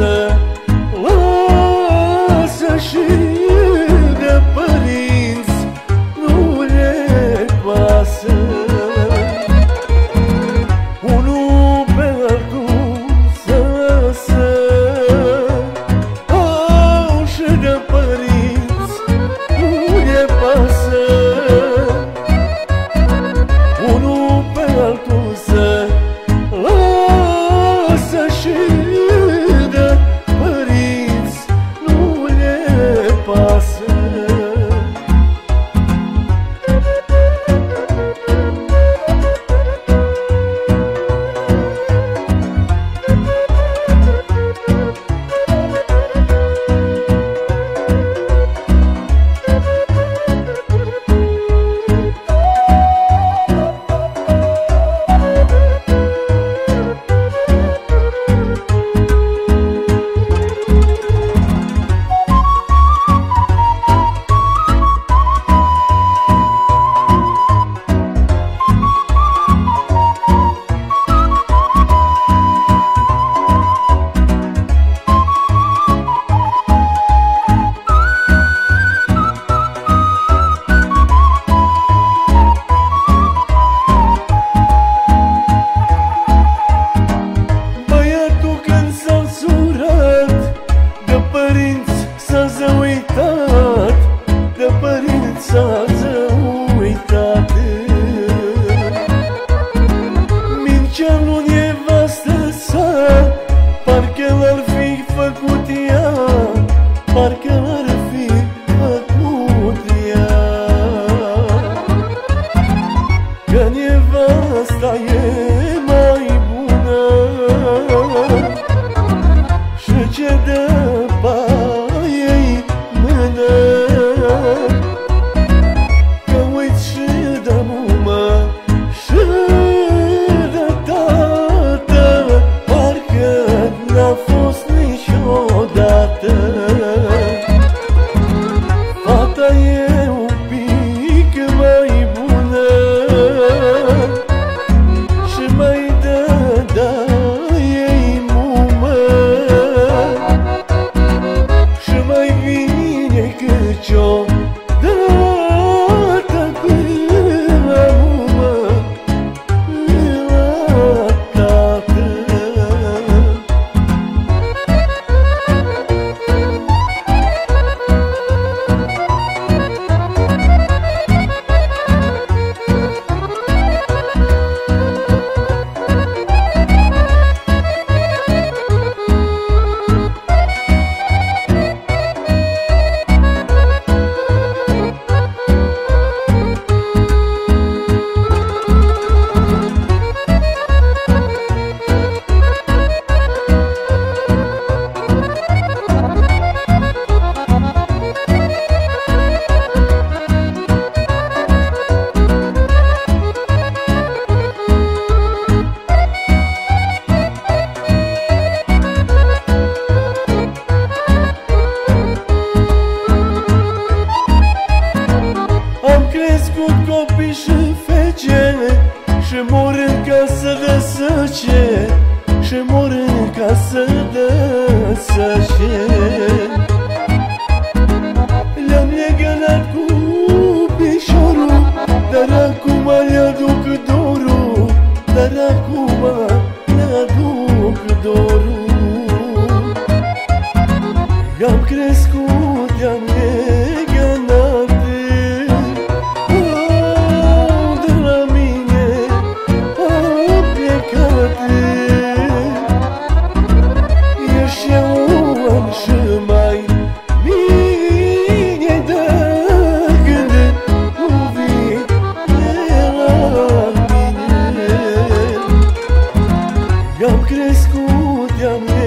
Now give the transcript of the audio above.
answer 个中 născut copii și fecele Și mor în casă de săce Și mor în casă de săce. Le-am legănat cu pișorul Dar acum le aduc dorul Dar acum le aduc dorul. I-am crescut, i-am crescut, i-am